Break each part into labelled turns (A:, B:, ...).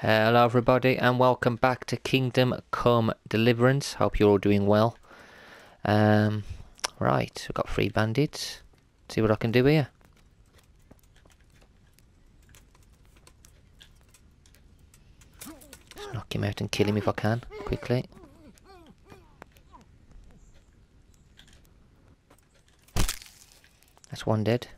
A: Hello everybody and welcome back to Kingdom Come Deliverance. Hope you're all doing well. Um, right, we've got three bandits. See what I can do here. Knock him out and kill him if I can, quickly. That's one dead.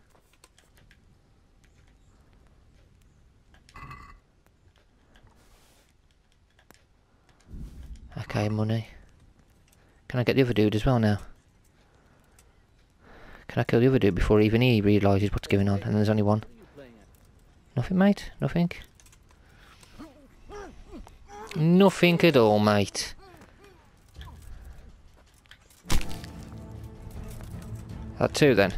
A: Okay, money. Can I get the other dude as well now? Can I kill the other dude before even he realises what's going on? And there's only one. Nothing, mate? Nothing? Nothing at all, mate. That two then.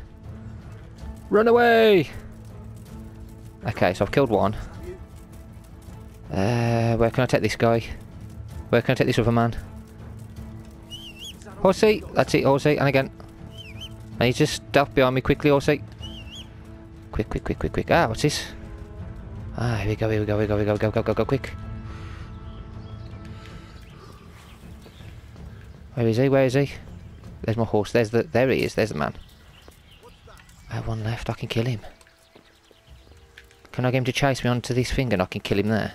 A: Run away! Okay, so I've killed one. Uh, where can I take this guy? Where can I take this other man? Horsey! That's it, Horsey. And again. And he's just stealth behind me quickly, Horsey. Quick, quick, quick, quick, quick. Ah, what's this? Ah, here we go, here we go, here we go, we go, go, go, go, go, quick. Where is he? Where is he? There's my horse. There's the. There he is. There's the man. I have one left. I can kill him. Can I get him to chase me onto this thing and I can kill him there?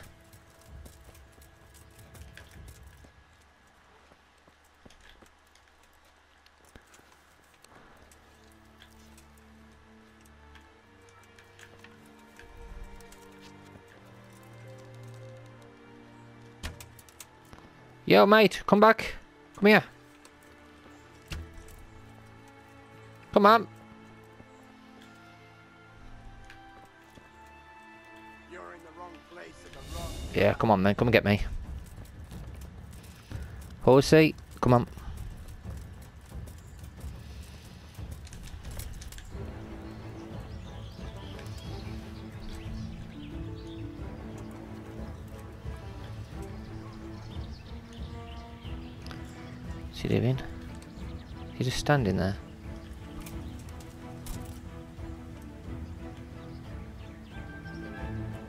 A: Yo, mate, come back. Come here. Come on. Yeah, come on, man. Come and get me. Horsey, come on. Standing there.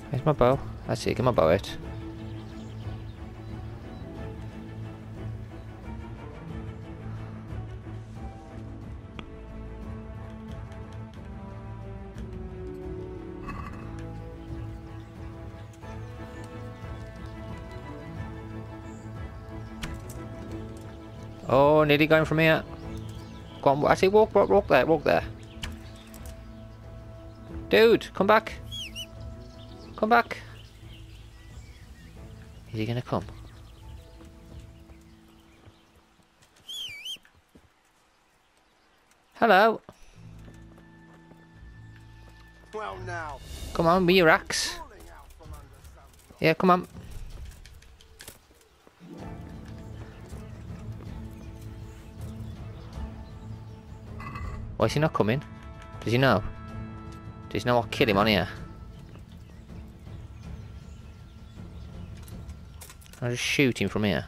A: Where's my bow? I see, get my bow out. Oh, nearly going from here. Go on, I see, walk, walk, walk there, walk there. Dude, come back. Come back. Is he gonna come? Hello.
B: Well now,
A: Come on, be your axe.
B: crawling out from under some
A: Yeah, come on. Why is he not coming? Does he know? Does he know I'll kill him on here? I'll just shoot him from here.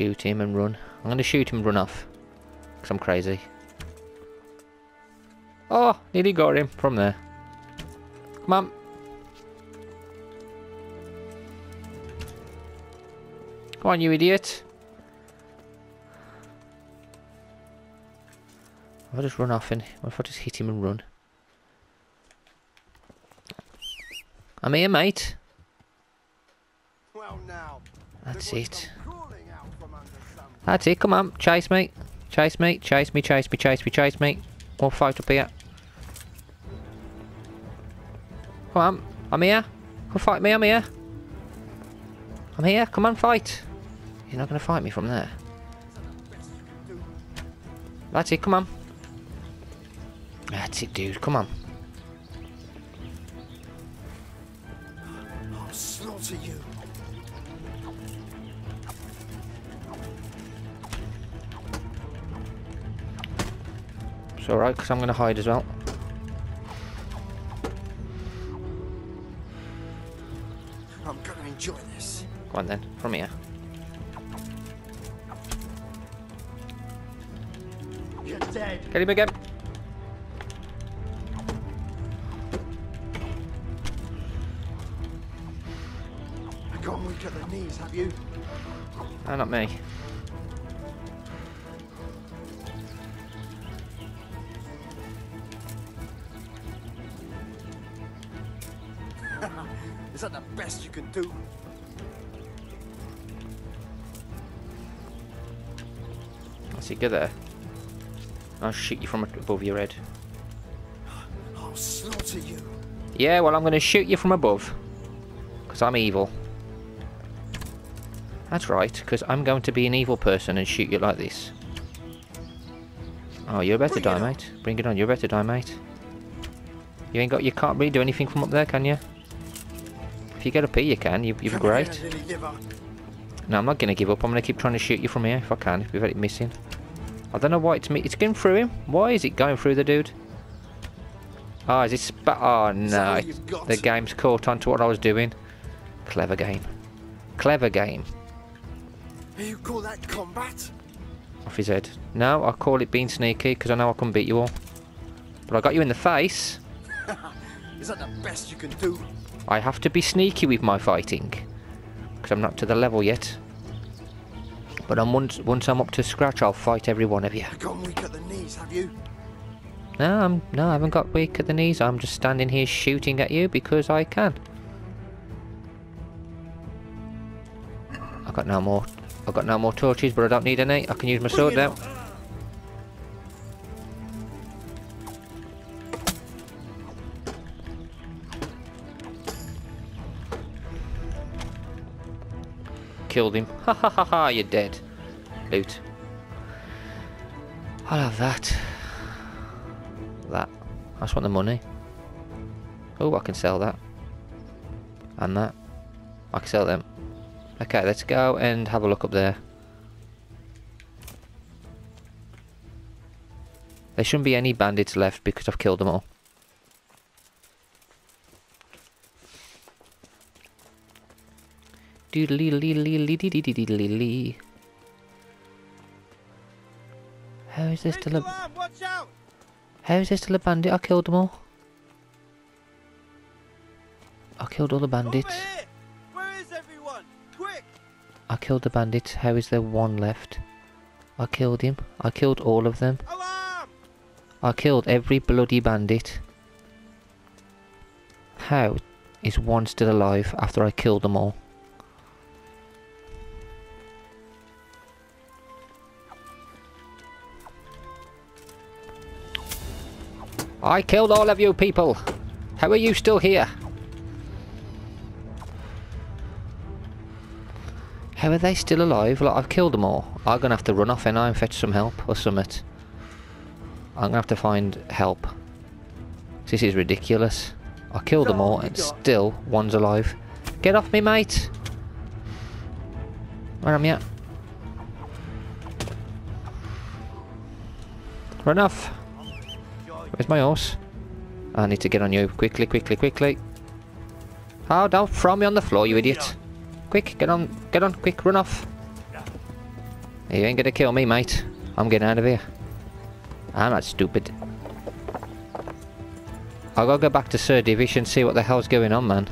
A: Shoot him and run. I'm gonna shoot him and run off. Because I'm crazy. Oh, nearly got him from there. Come on. Come on, you idiot. I'll just run off and what if I just hit him and run? I'm here, mate.
B: Well now,
A: That's it. That's it, come on, chase me. Chase me, chase me, chase me, chase me, chase me. We'll fight up here. Come on, I'm here. Come fight me, I'm here. I'm here, come on, fight. You're not going to fight me from there. That's it, come on. That's it, dude, come on. Alright, because I'm going to hide as well.
B: I'm gonna enjoy this.
A: Go on then, from here.
B: You're dead.
A: Get him again.
B: I've gone weak at the knees, have you?
A: No, not me.
B: Is that the best you can do?
A: I see, get there. I'll shoot you from above your head.
B: I'll slaughter you.
A: Yeah, well, I'm going to shoot you from above. Because I'm evil. That's right, because I'm going to be an evil person and shoot you like this. Oh, you're about to
B: Bring
A: die,
B: it on.
A: mate. Bring it on, you're about to die, mate. You ain't got, you can't really do anything from up there, can you? If you get up here, you can. You, you're great.
B: here, lily liver.
A: No, I'm not going to give up. I'm going to keep trying to shoot you from here if I can, without it missing. I don't know why it's me. It's going through him. Why is it going through the dude? Oh, is it spa- Oh, no.
B: all
A: it-
B: you've got?
A: The game's caught on to what I was doing. Clever game. Clever game.
B: You call that combat?
A: Off his head. No, I call it being sneaky because I know I can beat you all. But I got you in the face.
B: Is that the best you can do?
A: I have to be sneaky with my fighting. Because I'm not to the level yet. But I'm once, once I'm up to scratch, I'll fight every one of you.
B: Gone weak at the knees, have you?
A: No, I'm no, I haven't got weak at the knees. I'm just standing here shooting at you because I can. I got no more. I got no more torches, but I don't need any. I can use my sword now. Killed him. Ha ha ha ha! You're dead. Loot. I'll have that. That. I just want the money. Oh, I can sell that. And that. I can sell them. Okay, let's go and have a look up there. There shouldn't be any bandits left because I've killed them all. How is this still a how is this still a bandit? I killed them all. I killed all the bandits. I killed the bandits. How is there one left? I killed him. I killed all of them.
B: Alarm!
A: I killed every bloody bandit. How is one still alive after I killed them all? I killed all of you people! How are you still here? How are they still alive? Like, I've killed them all. I'm gonna have to run off and I fetch some help or summit. I'm gonna have to find help. This is ridiculous. I killed them all and still one's alive. Get off me, mate! Where am you? Run off! Where's my horse? I need to get on you. Quickly, quickly, quickly. Oh, don't throw me on the floor, you idiot. Quick, get on, get on, quick, run off. You ain't gonna kill me, mate. I'm getting out of here. I'm not stupid. I gotta go back to Sir Divish and see what the hell's going on, man.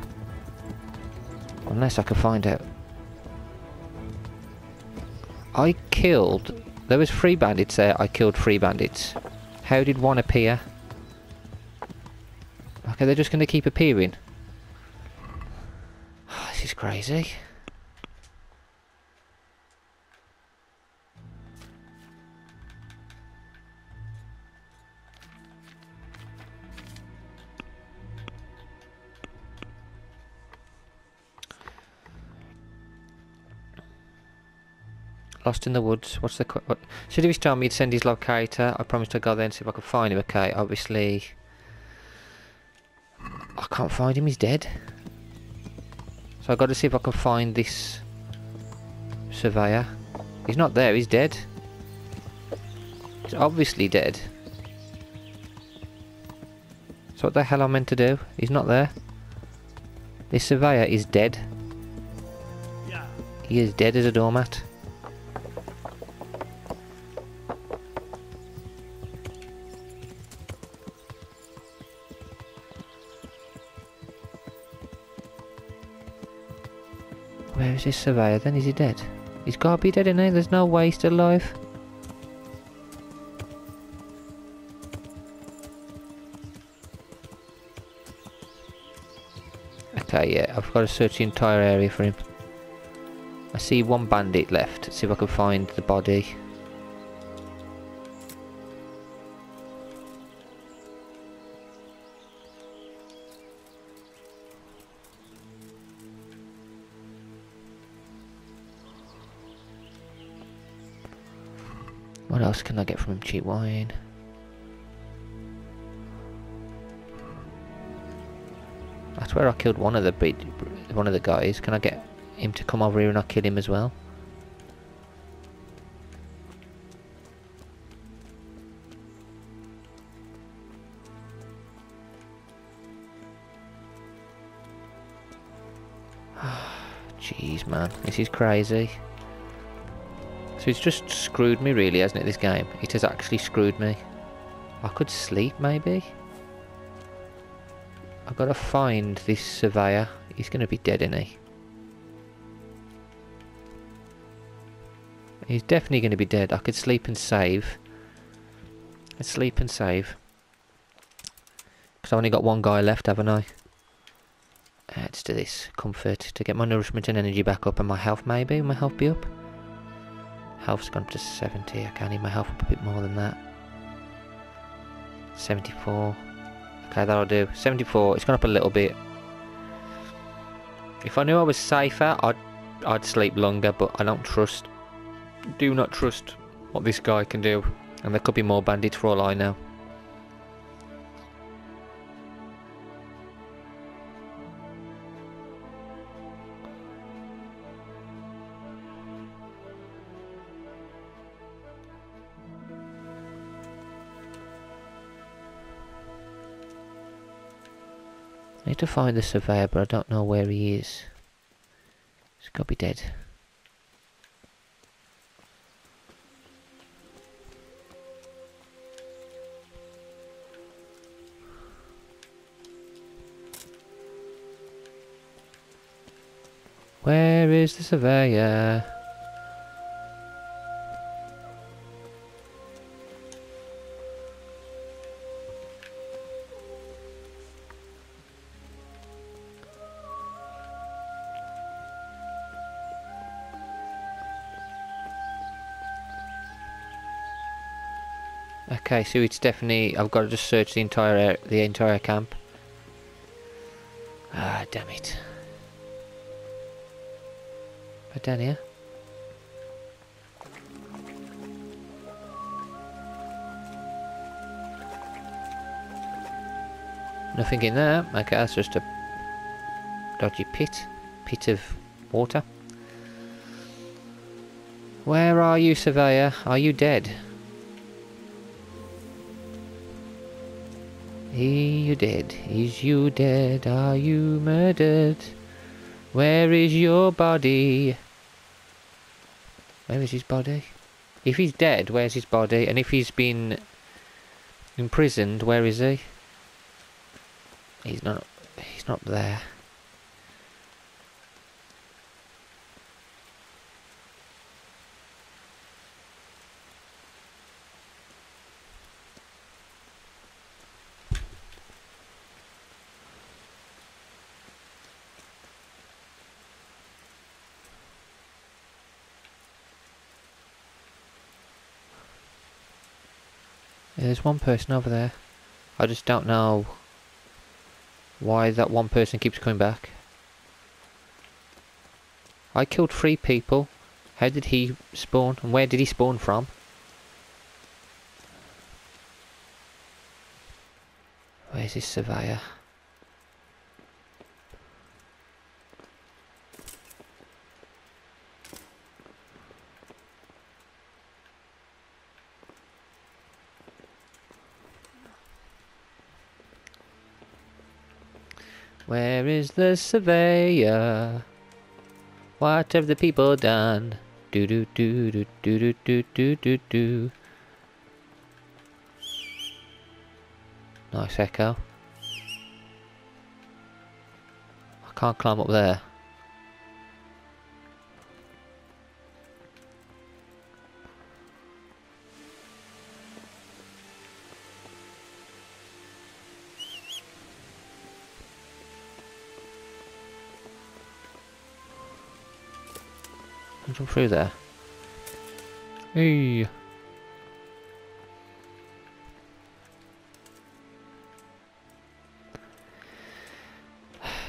A: Unless I can find out. I killed... There was three bandits there. I killed three bandits. How did one appear? Okay, they're just gonna keep appearing. this is crazy. Lost in the woods. What's the... What? Should he told me he'd send his locator. I promised I'd go there and see if I could find him. Okay, obviously... I can't find him. He's dead. So I've got to see if I can find this... Surveyor. He's not there. He's dead. He's obviously dead. So what the hell am I'm meant to do? He's not there. This surveyor is dead.
B: Yeah.
A: He is dead as a doormat. Where is this surveyor then? Is he dead? He's gotta be dead, isn't he? There's no way he's still alive. Okay, yeah, I've got to search the entire area for him. I see one bandit left. Let's see if I can find the body. What else can I get from him? Cheap wine. That's where I killed one of the big, one of the guys. Can I get him to come over here and I kill him as well? Jeez, man, this is crazy. So it's just screwed me, really, hasn't it? This game, it has actually screwed me. I could sleep, maybe. I've got to find this surveyor. He's going to be dead, isn't he? He's definitely going to be dead. I could sleep and save. Let's sleep and save. Because I've only got one guy left, haven't I? Let's do this. Comfort. To get my nourishment and energy back up. And my health, maybe? My health be up? Health's gone up to 70. I can't need my health up a bit more than that. 74. Okay, that'll do. 74. It's gone up a little bit. If I knew I was safer, I'd I'd sleep longer, but I don't trust. Do not trust what this guy can do. And there could be more bandits for all I know. To find the surveyor, but I don't know where he is. He's got to be dead. Where is the surveyor? Okay, so it's definitely. I've got to just search the entire the entire camp. Ah, damn it. But down here. Nothing in there. Okay, that's just a dodgy pit. Pit of water. Where are you, surveyor? Are you dead? Are you dead? Is you dead? Are you murdered? Where is your body? Where is his body? If he's dead, where's his body? And if he's been imprisoned, where is he? He's not. He's not there. One person over there. I just don't know why that one person keeps coming back. I killed three people. How did he spawn? And where did he spawn from? Where's his surveyor? Where is the surveyor? What have the people done? Do do do do do do do do do do. Nice echo. I can't climb up there. Through there? Hey.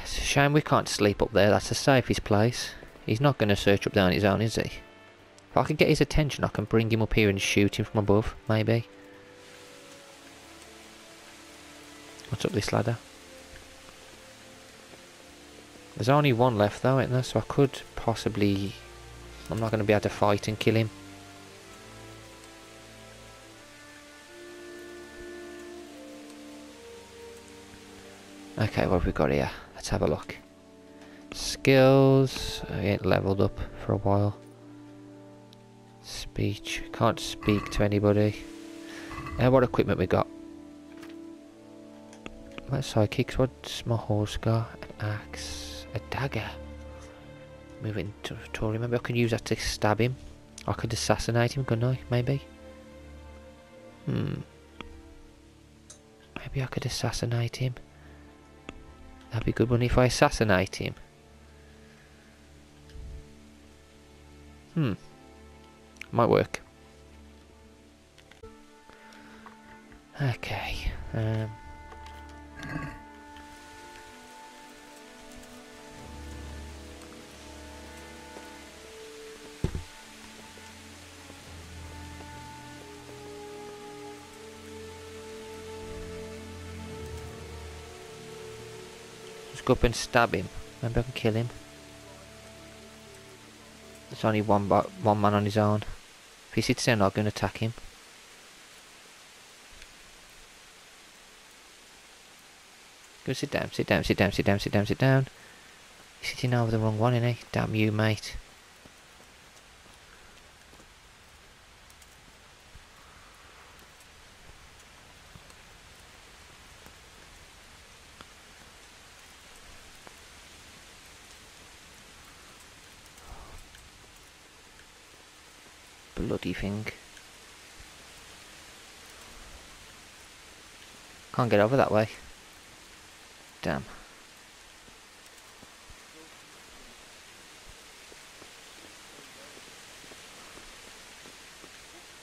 A: It's a shame we can't sleep up there. That's the safest place. He's not going to search up there on his own, is he? If I can get his attention, I can bring him up here and shoot him from above, maybe. What's up this ladder? There's only one left though, isn't there? So I could possibly... I'm not going to be able to fight and kill him. Okay, what have we got here? Let's have a look. Skills. I ain't leveled up for a while. Speech. Can't speak to anybody. Uh, what equipment we got? My sidekicks. What's my horse got? An axe. A dagger. Moving to Tory. Maybe I can use that to stab him. I could assassinate him, couldn't I? Maybe. Hmm. Maybe I could assassinate him. That'd be good one if I assassinate him. Hmm. Might work. Okay. Um. Go up and stab him. Maybe I can kill him. There's only one one man on his own. If he sits down, I'm going to attack him. Go sit down, sit down, sit down, sit down, sit down, sit down. You're sitting over the wrong one, innit? Damn you, mate. Bloody thing. Can't get over that way. Damn.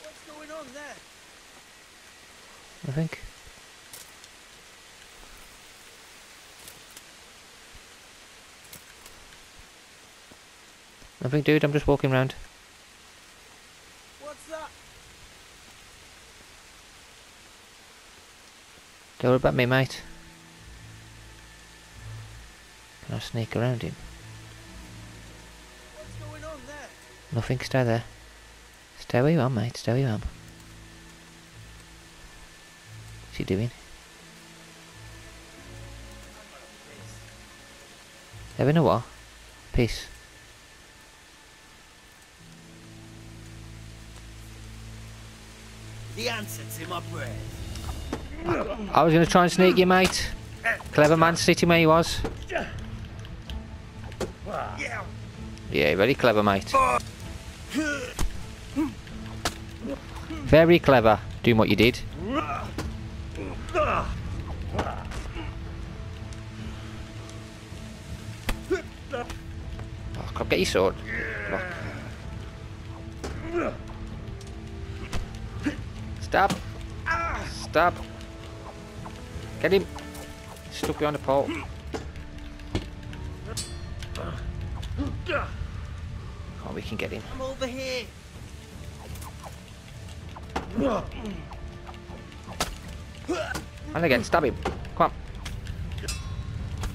B: What's going on there?
A: I think. Nothing, dude. I'm just walking around.
B: What's that?
A: Don't worry about me, mate. Can I sneak around him?
B: What's going on there?
A: Nothing. Stay there. Stay where you are, mate. Stay where you are. What's he doing? Having a what? Peace.
B: The answer's in my breath.
A: I was going to try and sneak you, mate. Clever man sitting where he was.
B: Yeah.
A: Very clever, mate. Very clever, doing what you did. Oh, come get your sword. Stop. Stop. Get him. Stuck behind the pole. Oh, we can get him.
B: I'm over here.
A: And again, stab him. Come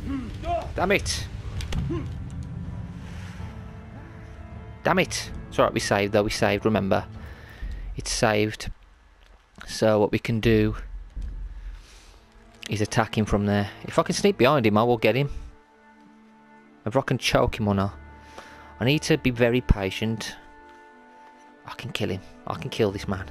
A: on. Damn it. Damn it. It's alright, we saved though, we saved, remember. It's saved. So what we can do He's attacking from there. If I can sneak behind him, I will get him. If I can choke him or not. I need to be very patient. I can kill him. I can kill this man.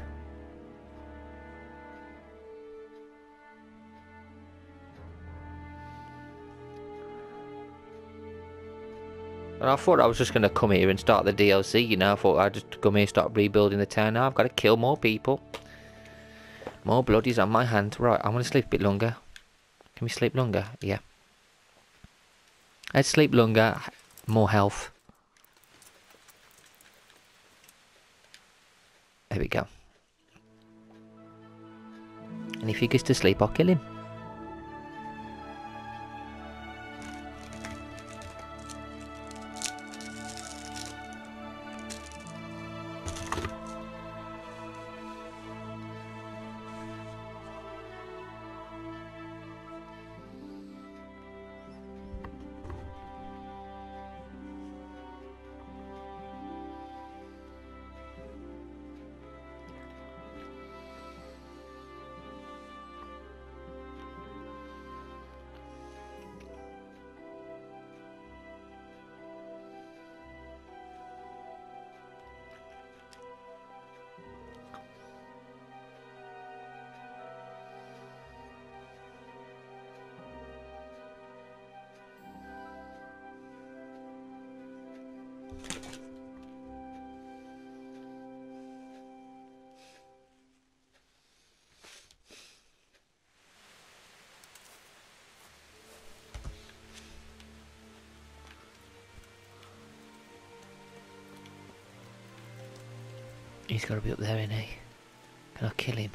A: And I thought I was just going to come here and start the DLC, you know. I thought I'd just come here and start rebuilding the town. Now I've got to kill more people. More blood is on my hand. Right, I'm going to sleep a bit longer. Can we sleep longer? Yeah. Let's sleep longer. More health. There we go. And if he gets to sleep, I'll kill him. He's got to be up there, isn't he? Can I kill him?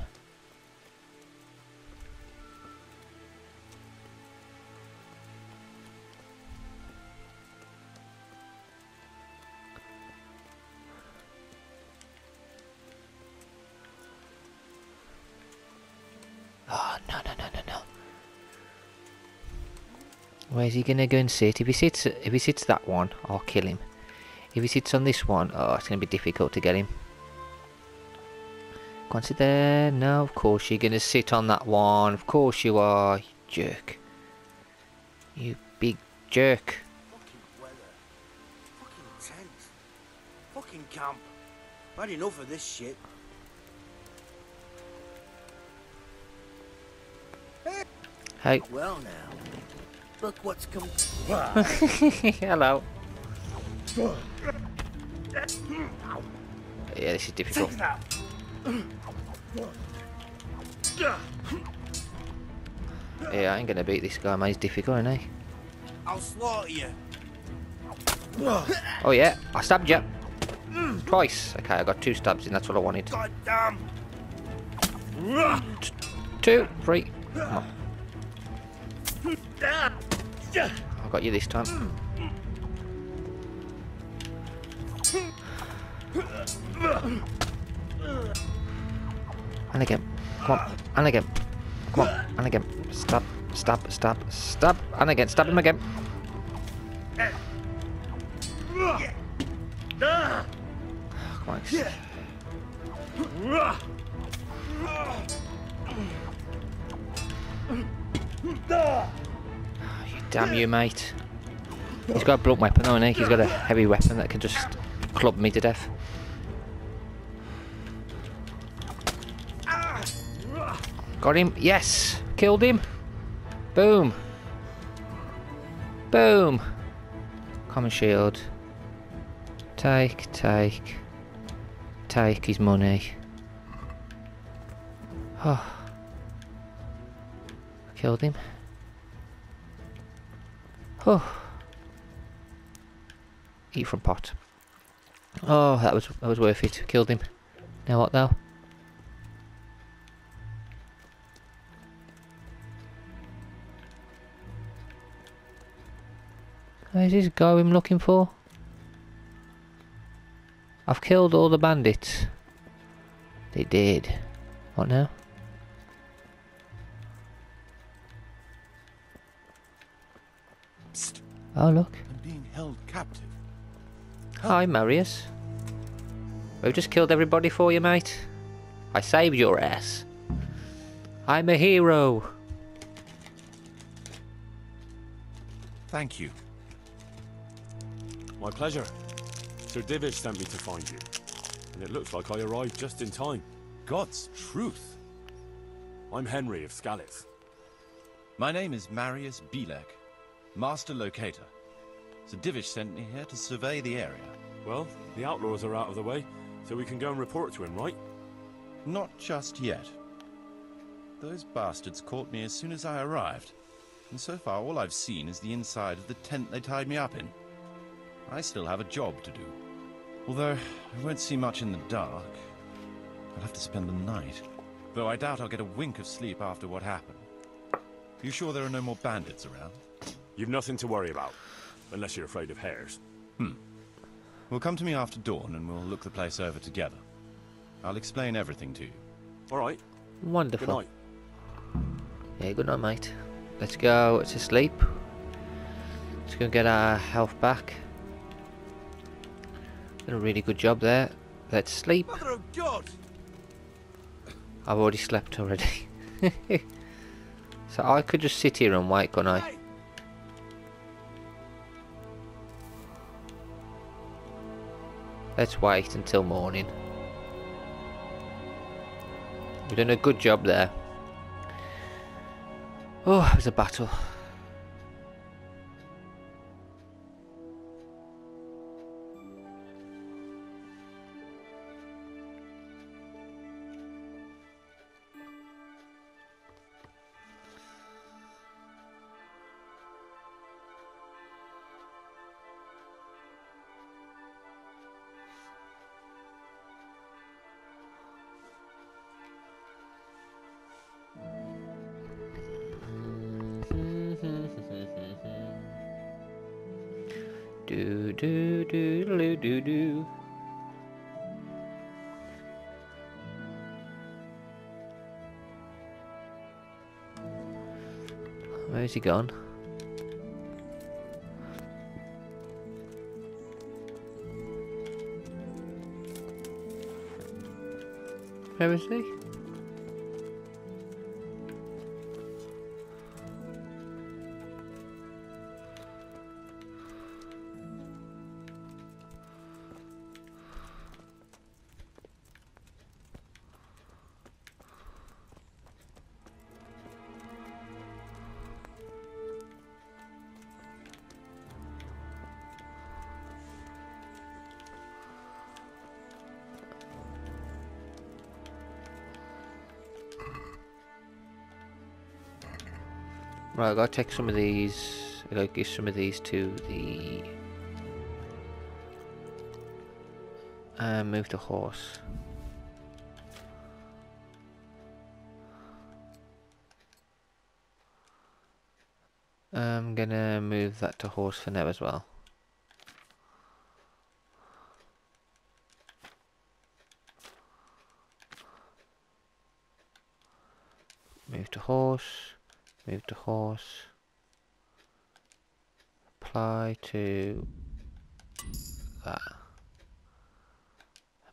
A: Where's he gonna go and sit? If he sits, if he sits that one, I'll kill him. If he sits on this one, oh, it's gonna be difficult to get him. Go on, sit there. No, of course you're gonna sit on that one. Of course you are, you jerk. You big jerk.
B: Fucking weather. Fucking tent. Fucking camp. Had enough of this shit.
A: Hey,
B: Well now. Look what's come.
A: hello. Yeah, this is difficult. Yeah, I ain't gonna beat this guy, man. He's difficult, isn't he?
B: I'll slaughter you.
A: Oh yeah, I stabbed you. Twice. Okay, I got two stabs in. That's what I wanted.
B: God damn.
A: Two, three. I got you this time. And again. Come on. And again. Come on. And again. Stab. Stab. Stab. Stab. And again. Stab him again. Come on. Ah, damn you, mate. He's got a blunt weapon, though, he? He's got a heavy weapon that can just club me to death. Got him. Yes. Killed him. Boom. Boom. Common shield. Take, take. Take his money. Oh. Killed him. Oh. Eat from pot. Oh, that was that was worth it. Killed him. Now what though? Where's this guy I'm looking for? I've killed all the bandits. They did. What now? Oh look.
C: I'm being held captive.
A: Hi Marius. We've just killed everybody for you, mate. I saved your ass. I'm a hero.
C: Thank you.
D: My pleasure. Sir Divish sent me to find you. And it looks like I arrived just in time.
C: God's truth.
D: I'm Henry of Skalitz.
C: My name is Marius Bilek, Master Locator. Sir Divish sent me here to survey the area.
D: Well, the outlaws are out of the way, so we can go and report to him, right?
C: Not just yet. Those bastards caught me as soon as I arrived. And so far, all I've seen is the inside of the tent they tied me up in. I still have a job to do. Although, I won't see much in the dark. I'll have to spend the night. Though I doubt I'll get a wink of sleep after what happened. You sure there are no more bandits around?
D: You've nothing to worry about. Unless you're afraid of hares. Hmm.
C: Well, come to me after dawn and we'll look the place over together. I'll explain everything to you.
D: Alright, Wonderful. good
A: Wonderful.
D: night.
A: Yeah, good night, mate. Let's go to sleep. Let's go get our health back. Did a really good job there. Let's sleep.
B: Mother of God!
A: I've already slept already. so I could just sit here and wait, couldn't I? Let's wait until morning. We've done a good job there. Oh, it was a battle. He gone? Where is he? Right, I gotta take some of these. I gotta give some of these to the. And move the horse. I'm gonna move that to horse for now as well. Move to horse. Move to horse. Apply to that.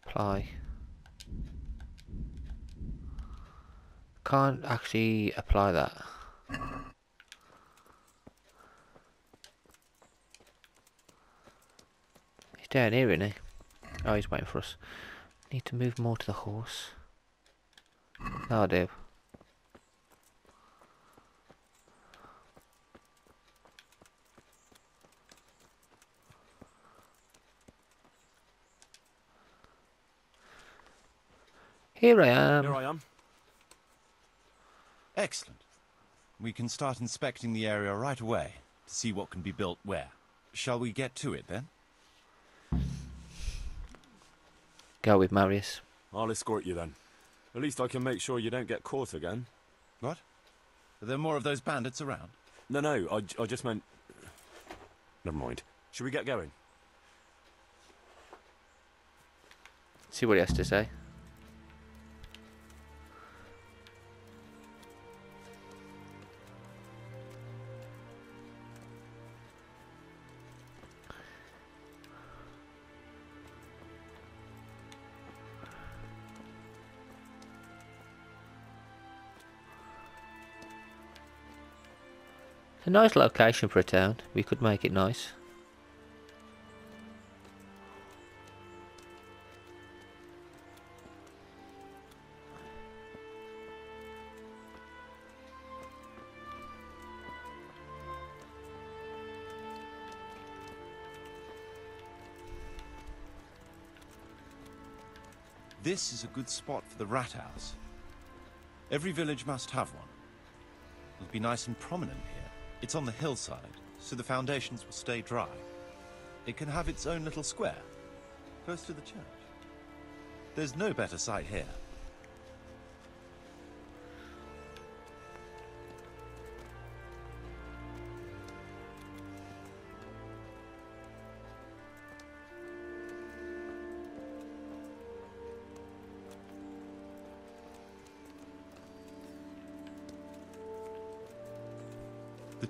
A: Apply. Can't actually apply that. He's down here, isn't he? Oh, he's waiting for us. Need to move more to the horse. That'll do. Here I am.
D: Here I am.
C: Excellent. We can start inspecting the area right away to see what can be built where. Shall we get to it then?
A: Go with Marius.
D: I'll escort you then. At least I can make sure you don't get caught again.
C: What? Are there more of those bandits around?
D: No, no, I, I just meant... Never mind. Should we get going?
A: See what he has to say. Nice location for a town. We could make it nice.
C: This is a good spot for the rat house. Every village must have one. It'll be nice and prominent here. It's on the hillside, so the foundations will stay dry. It can have its own little square, close to the church. There's no better site here.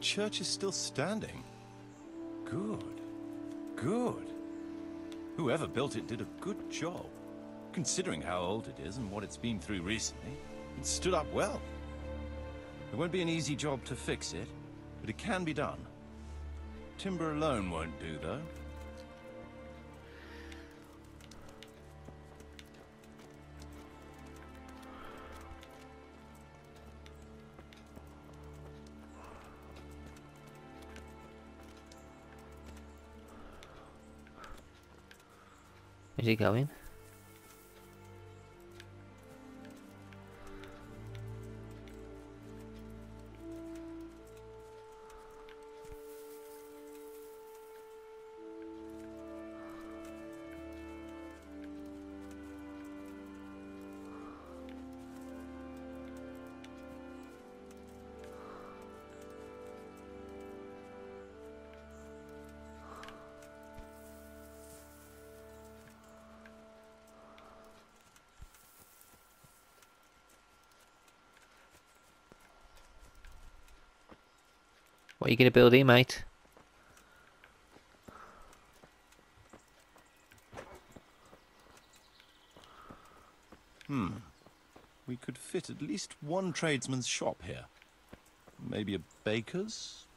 C: Church is still standing. Good. Good. Whoever built it did a good job. Considering how old it is and what it's been through recently, it stood up well. It won't be an easy job to fix it, but it can be done. Timber alone won't do, though.
A: Is he going? What are you going to build here, mate?
C: Hmm. We could fit at least one tradesman's shop here. Maybe a baker's?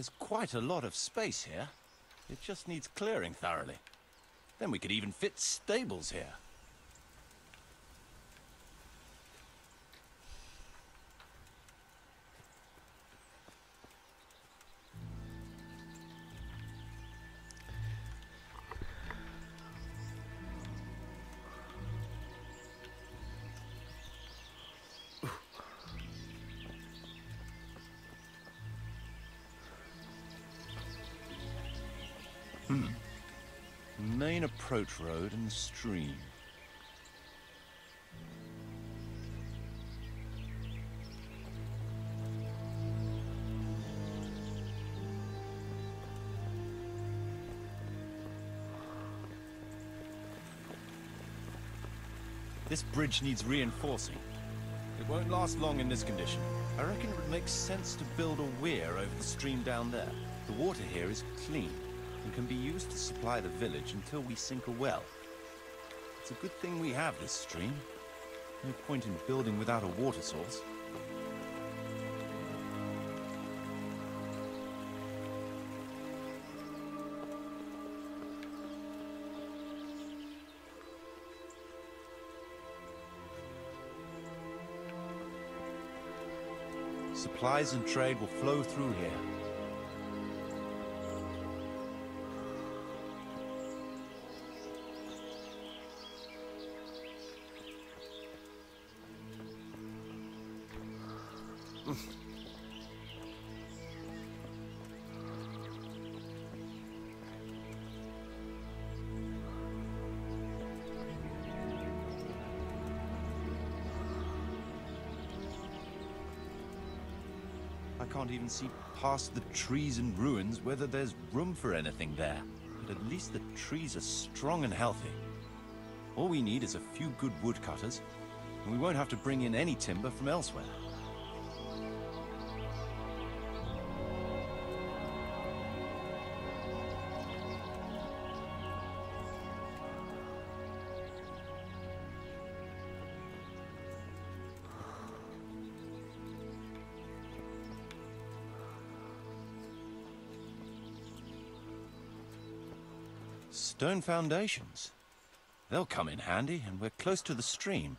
C: There's quite a lot of space here. It just needs clearing thoroughly. Then we could even fit stables here. Hmm. Main approach road and stream. This bridge needs reinforcing. It won't last long in this condition. I reckon it would make sense to build a weir over the stream down there. The water here is clean and can be used to supply the village until we sink a well. It's a good thing we have this stream. No point in building without a water source. Supplies and trade will flow through here. See past the trees and ruins whether there's room for anything there. But at least the trees are strong and healthy. All we need is a few good woodcutters, and we won't have to bring in any timber from elsewhere. Stone foundations. They'll come in handy, and we're close to the stream.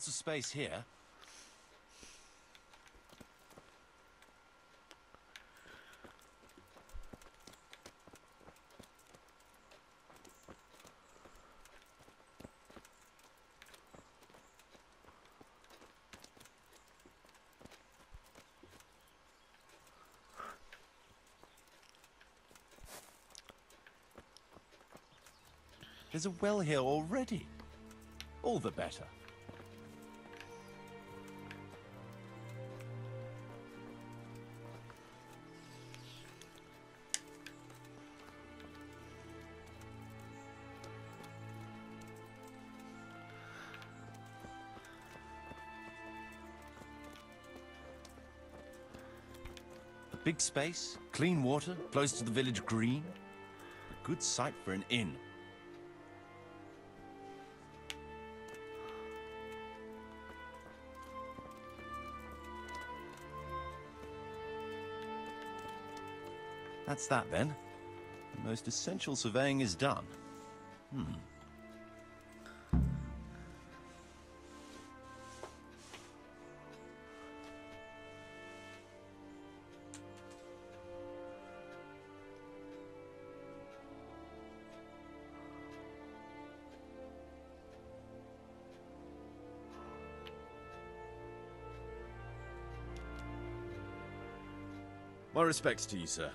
C: Lots of space here. There's a well here already. All the better. Space, clean water, close to the village green. A good site for an inn. That's that then. The most essential surveying is done. Hmm. Respects to you, sir.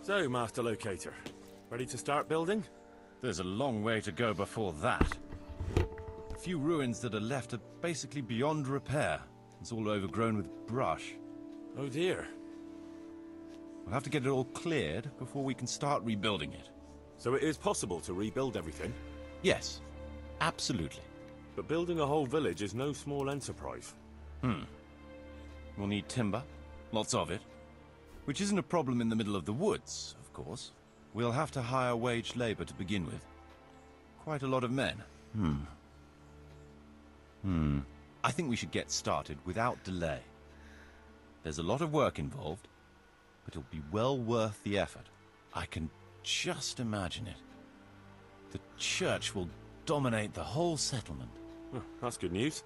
D: So, Master Locator, ready to start building?
C: There's a long way to go before that. The few ruins that are left are basically beyond repair. It's all overgrown with brush.
D: Oh dear.
C: We'll have to get it all cleared before we can start rebuilding it.
D: So it is possible to rebuild everything,
C: Yes, absolutely.
D: but building a whole village is no small enterprise. Hmm.
C: We'll need timber, lots of it, which isn't a problem in the middle of the woods, of course. We'll have to hire wage labor to begin with. Quite a lot of men. Hmm. Hmm. I think we should get started without delay. There's a lot of work involved, but it'll be well worth the effort. I can just imagine it. The church will dominate the whole settlement.
D: Huh, that's good news.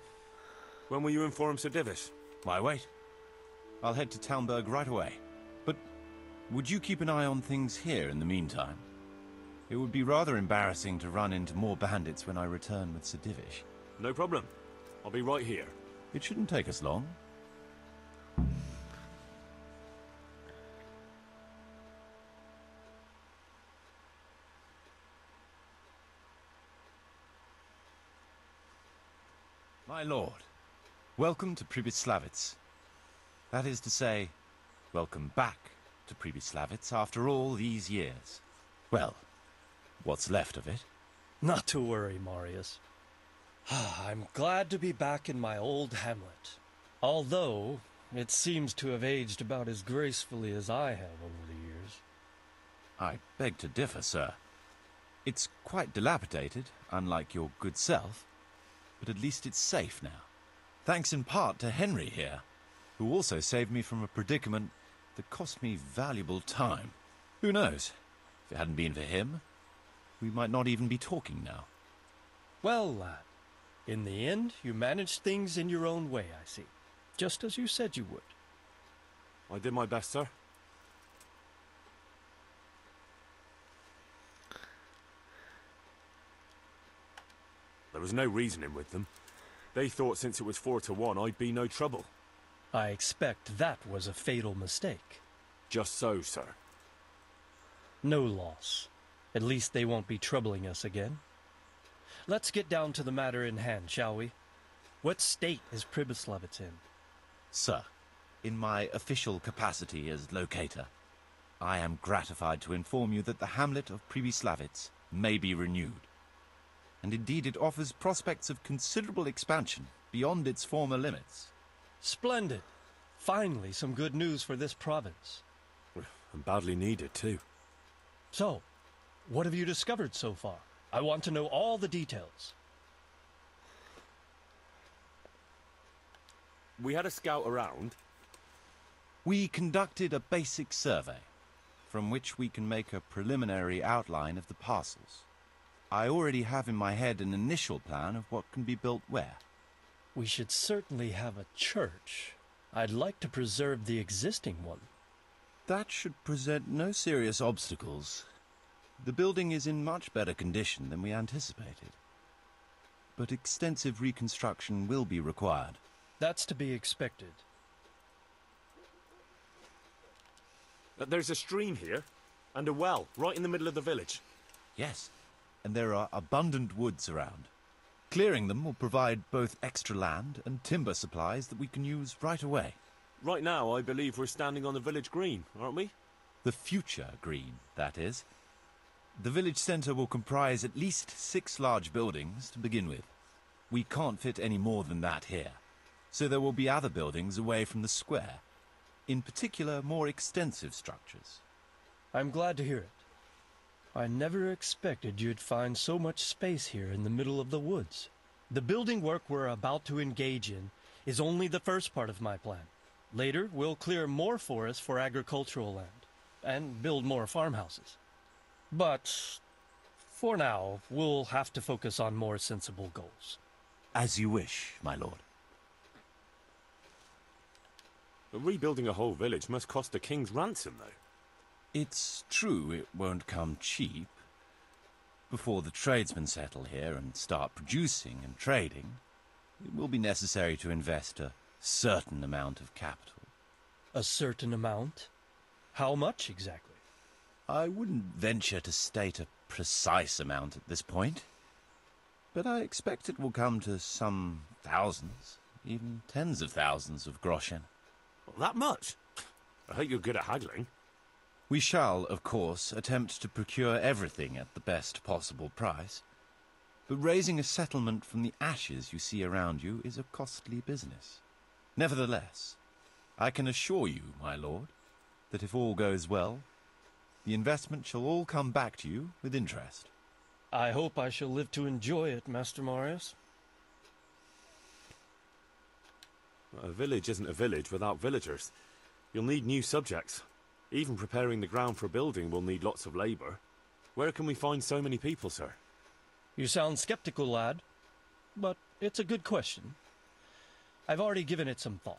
D: When will you inform Sir Divish?
C: Why wait? I'll head to Talmberg right away. But would you keep an eye on things here in the meantime? It would be rather embarrassing to run into more bandits when I return with Sir Divish.
D: No problem. I'll be right here.
C: It shouldn't take us long. My lord, welcome to Pribyslavitz. That is to say, welcome back to Pribyslavitz after all these years. Well, what's left of it.
E: Not to worry, Marius. Ah, I'm glad to be back in my old hamlet. Although, it seems to have aged about as gracefully as I have over the years.
C: I beg to differ, sir. It's quite dilapidated, unlike your good self, but at least it's safe now. Thanks in part to Henry here, who also saved me from a predicament that cost me valuable time. Who knows? If it hadn't been for him, we might not even be talking now.
E: Well, lad, in the end, you managed things in your own way, I see. Just as you said you would.
D: I did my best, sir. There was no reasoning with them. They thought since it was four to one, I'd be no trouble.
E: I expect that was a fatal mistake.
D: Just so, sir.
E: No loss. At least they won't be troubling us again. Let's get down to the matter in hand, shall we? What state is Pribyslavitz in?
C: Sir, in my official capacity as locator, I am gratified to inform you that the hamlet of Pribyslavitz may be renewed. And indeed it offers prospects of considerable expansion beyond its former limits.
E: Splendid. Finally, some good news for this province.
D: And badly needed, too.
E: So, what have you discovered so far? I want to know all the details.
D: We had a scout around.
C: We conducted a basic survey, from which we can make a preliminary outline of the parcels. I already have in my head an initial plan of what can be built where.
E: We should certainly have a church. I'd like to preserve the existing one.
C: That should present no serious obstacles. The building is in much better condition than we anticipated. But extensive reconstruction will be required.
E: That's to be expected.
D: Uh, There's a stream here, and a well, right in the middle of the village.
C: Yes, and there are abundant woods around. Clearing them will provide both extra land and timber supplies that we can use right away.
D: Right now, I believe we're standing on the village green, aren't we?
C: The future green, that is. The village centre will comprise at least six large buildings to begin with. We can't fit any more than that here, so there will be other buildings away from the square. In particular, more extensive structures.
E: I'm glad to hear it. I never expected you'd find so much space here in the middle of the woods. The building work we're about to engage in is only the first part of my plan. Later, we'll clear more forest for agricultural land and build more farmhouses. But for now, we'll have to focus on more sensible goals.
C: As you wish, my lord.
D: But rebuilding a whole village must cost a king's ransom, though.
C: It's true it won't come cheap. Before the tradesmen settle here and start producing and trading, it will be necessary to invest a certain amount of capital.
E: A certain amount? How much exactly?
C: I wouldn't venture to state a precise amount at this point, but I expect it will come to some thousands, even tens of thousands of groschen.
D: That much? I hope you're good at haggling.
C: We shall, of course, attempt to procure everything at the best possible price. But raising a settlement from the ashes you see around you is a costly business. Nevertheless, I can assure you, my lord, that if all goes well, the investment shall all come back to you with interest.
E: I hope I shall live to enjoy it, Master Marius.
D: A village isn't a village without villagers. You'll need new subjects. Even preparing the ground for building will need lots of labour. Where can we find so many people, sir?
E: You sound skeptical, lad. But it's a good question. I've already given it some thought.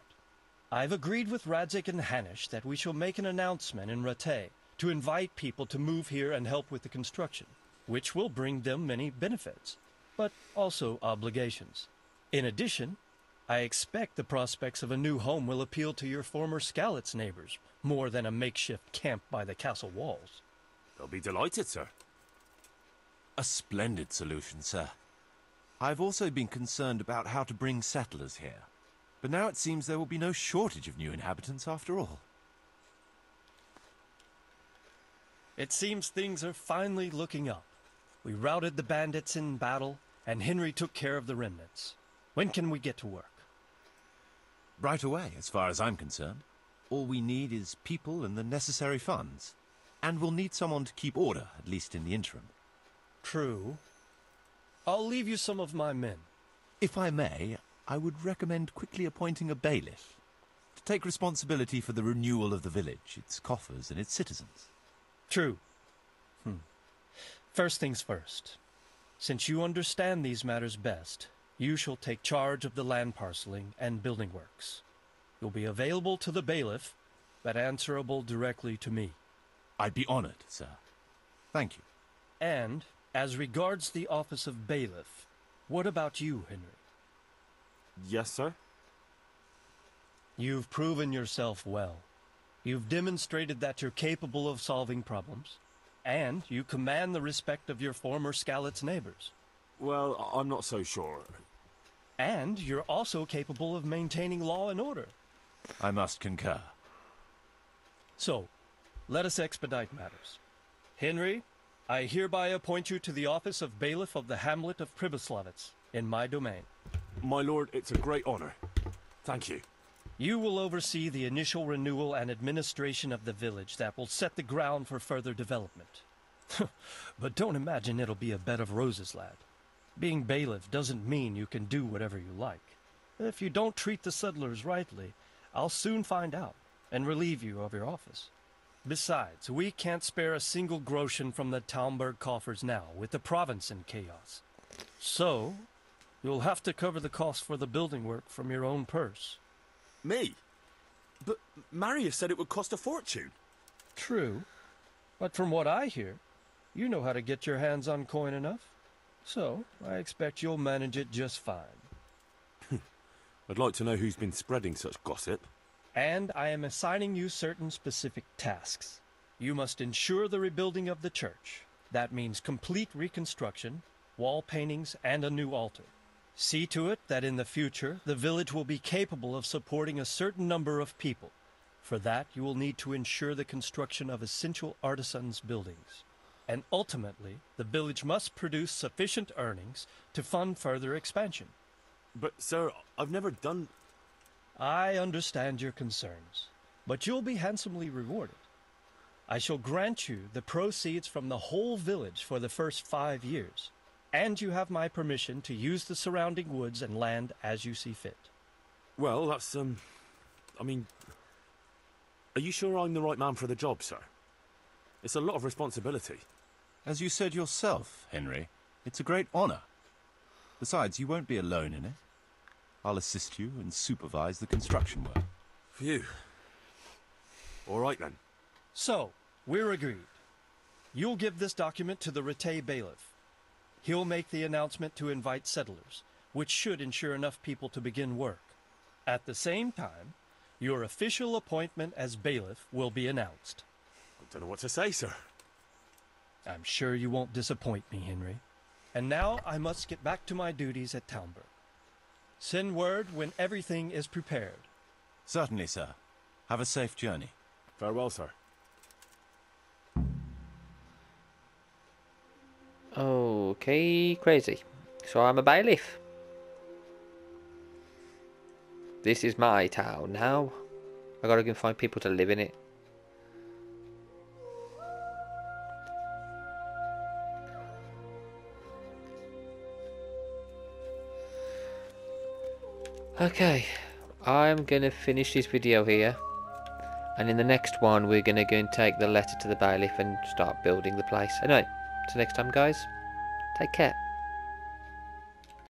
E: I've agreed with Radzig and Hanush that we shall make an announcement in Rattay to invite people to move here and help with the construction, which will bring them many benefits, but also obligations. In addition, I expect the prospects of a new home will appeal to your former Skalitz neighbors more than a makeshift camp by the castle walls.
D: They'll be delighted, sir.
C: A splendid solution, sir. I've also been concerned about how to bring settlers here. But now it seems there will be no shortage of new inhabitants after all.
E: It seems things are finally looking up. We routed the bandits in battle, and Henry took care of the remnants. When can we get to work?
C: Right away, as far as I'm concerned. All we need is people and the necessary funds. And we'll need someone to keep order, at least in the interim.
E: True. I'll leave you some of my men.
C: If I may, I would recommend quickly appointing a bailiff to take responsibility for the renewal of the village, its coffers, and its citizens.
E: True. Hmm. First things first. Since you understand these matters best, you shall take charge of the land parceling and building works. You'll be available to the bailiff, but answerable directly to me.
C: I'd be honored, sir. Thank you.
E: And, as regards the office of bailiff, what about you, Henry?
D: Yes, sir?
E: You've proven yourself well. You've demonstrated that you're capable of solving problems, and you command the respect of your former Skalitz neighbors.
D: Well, I'm not so sure.
E: And you're also capable of maintaining law and order.
C: I must concur.
E: So, let us expedite matters. Henry, I hereby appoint you to the office of bailiff of the hamlet of Pribyslavitz in my domain.
D: My lord, it's a great honor. Thank you.
E: You will oversee the initial renewal and administration of the village that will set the ground for further development. but don't imagine it'll be a bed of roses, lad. Being bailiff doesn't mean you can do whatever you like. If you don't treat the settlers rightly, I'll soon find out and relieve you of your office. Besides, we can't spare a single groschen from the Talmberg coffers now, with the province in chaos. So, you'll have to cover the cost for the building work from your own purse.
D: Me? But Marius said it would cost a fortune.
E: True, but from what I hear, you know how to get your hands on coin enough. So, I expect you'll manage it just fine.
D: I'd like to know who's been spreading such gossip.
E: And I am assigning you certain specific tasks. You must ensure the rebuilding of the church. That means complete reconstruction, wall paintings, and a new altar. See to it that in the future the village will be capable of supporting a certain number of people. For that, you will need to ensure the construction of essential artisans' buildings. And ultimately, the village must produce sufficient earnings to fund further expansion.
D: But, sir, I've never done.
E: I understand your concerns, but you'll be handsomely rewarded. I shall grant you the proceeds from the whole village for the first five years, and you have my permission to use the surrounding woods and land as you see fit.
D: Well, that's, um. I mean. Are you sure I'm the right man for the job, sir? It's a lot of responsibility.
C: As you said yourself, Henry, it's a great honor. Besides, you won't be alone in it. I'll assist you and supervise the construction work.
D: Phew. All right then.
E: So, we're agreed. You'll give this document to the Rattay bailiff. He'll make the announcement to invite settlers, which should ensure enough people to begin work. At the same time, your official appointment as bailiff will be announced.
D: I don't know what to say, sir.
E: I'm sure you won't disappoint me, Henry. And now I must get back to my duties at Talmberg. Send word when everything is prepared.
C: Certainly, sir. Have a safe journey.
D: Farewell, sir.
A: Okay, crazy. So I'm a bailiff. This is my town now. I gotta go and find people to live in it. Okay, I'm gonna finish this video here. And in the next one, we're gonna go and take the letter to the bailiff and start building the place. Anyway, till next time, guys. Take care.